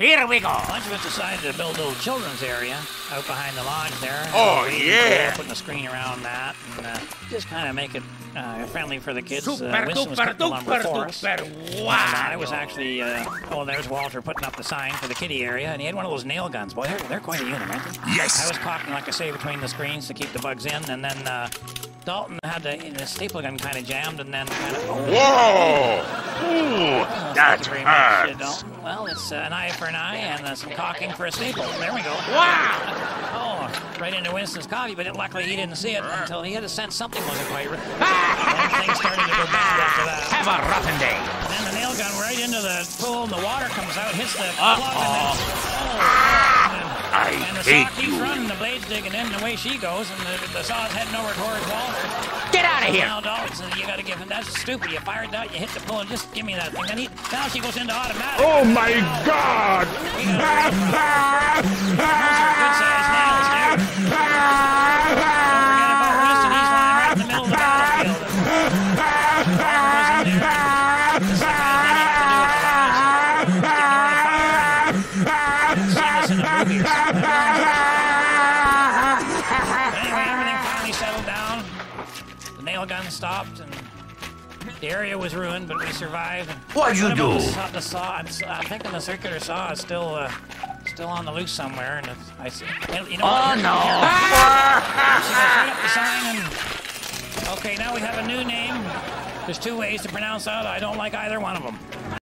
Here we go. A bunch of us decided to build a little children's area out behind the lodge there. Oh, Uh, we- yeah. Putting a screen around that and uh, just kind of make it uh, friendly for the kids. Super uh, Winston was duper cutting the lumber duper for us. duper wow. I was actually, uh, oh, there's Walter putting up the sign for the kiddie area, and he had one of those nail guns. Boy, they're, they're quite a unit, aren't they? Yes. I was caulking, like I say, between the screens to keep the bugs in, and then uh, Dalton had the, the staple gun kind of jammed, and then kind of. Whoa! That you very much, hurts. Dalton. Well, it's uh, an eye for an eye and uh, some caulking for a staple. There we go. Wow! Oh, right into Winston's coffee, but it, luckily he didn't see it until he had a sense something wasn't quite right. Things started to go bad after that. Have a rotten day. And then the nail gun right into the pool, and the water comes out, hits the plug, and then, oh, I and the hate saw keeps you. running, the blade's digging in, and away she goes, and the, the saw's heading over towards Walter. Get out of here. Now Dalton says, you gotta give him, that's stupid, you fired that, you hit the pull, and just give me that thing. Then he, now she goes into automatic. Oh my God! Good sized nails, dude. Forget about Winston, he's lying right in the middle of the battlefield. This in the anyway, everything finally settled down. The nail gun stopped, and the area was ruined, but we survived. And What'd you do? The saw, the saw, I'm, s- I'm thinking the circular saw is still, uh, still on the loose somewhere, and it's, I see. You know Oh what? no! She goes right up the sign and. Okay, now we have a new name. There's two ways to pronounce that. I don't like either one of them.